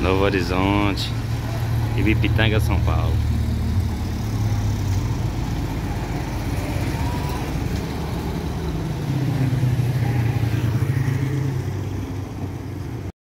Novo Horizonte, Ibipitanga, São Paulo.